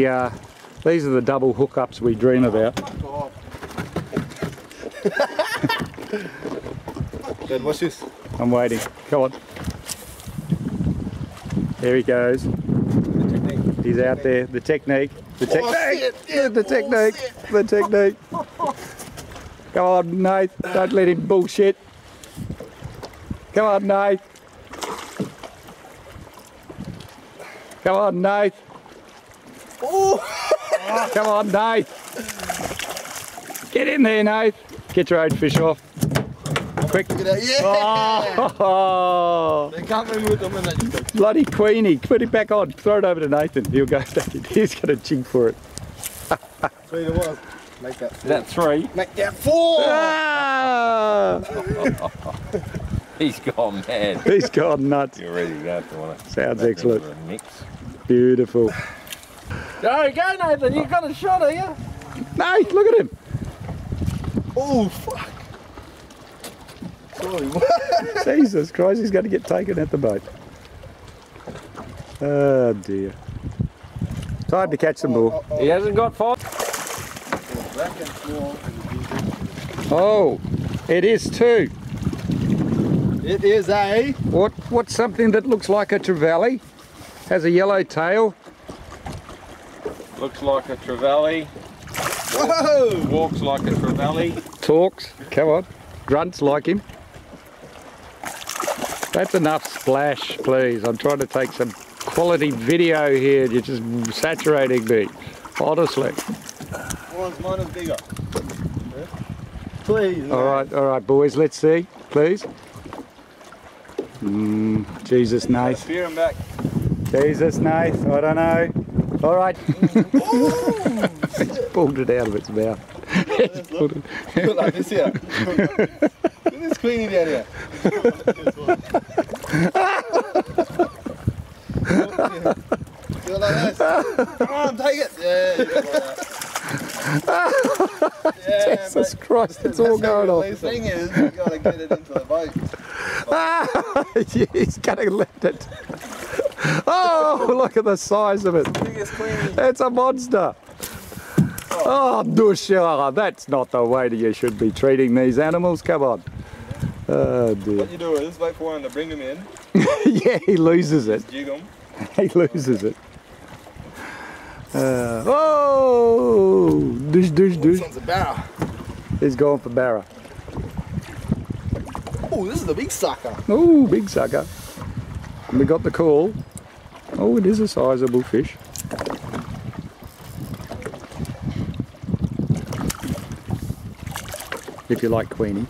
Yeah, these are the double hookups we dream about. Dad, what's this? I'm waiting. Come on. There he goes. He's out there. The technique. The oh, technique. shit. the oh, technique. the technique. Come on, Nate. Don't let him bullshit. Come on, Nate. Come on, Nate. Come on, Nate. Get in there, Nate. Get your own fish off. Quick. Look at that. Yeah! Oh, They can't move with them and they just go. bloody Queenie. Put it back on. Throw it over to Nathan. He'll go back in. He's got a jig for it. Three to one. Make that. Is that three? Make that four! Ah! He's gone mad. He's gone nuts. You're ready to go to one. Sounds excellent. Mix. Beautiful. Go, go, Nathan. You got a shot, are you? Nate, look at him. Oh, fuck. Sorry, Jesus Christ, he's going to get taken at the boat. Oh dear. Time to catch some more. Oh, oh, oh. He hasn't got five. Back and forth. Oh, it is too. It is a. What? What's something that looks like a trevally? Has a yellow tail. Looks like a trevally. Whoa! Walks like a trevally. Talks. Come on. Grunts like him. That's enough splash, please. I'm trying to take some quality video here. You're just saturating me. Honestly. One's mine is bigger. Please. All right, all right, boys. Let's see, please. Mm, Jesus, nice. Spear him back. Jesus, nice. I don't know. All right. it's pulled it out of its mouth. It's pulled it- Look like this here. Look at this queenie down here. Go like this. Come on, take it. Yeah, you got that. Yeah, Jesus mate. Christ, it's all That's going how off. The thing is, you've got to get it into the boat. He's going to lift it. Oh, look at the size of it. It's a monster. Oh, Dusha, that's not the way that you should be treating these animals. Come on. Oh, dear. What you do is wait for one to bring them in, yeah, he loses it. jig them. He loses it. Uh, oh, dish, dish, This dish. one's a barra. He's going for Barra. Oh, this is a big sucker. Oh, big sucker. And we got the call. Oh, it is a sizable fish. If you like Queenie.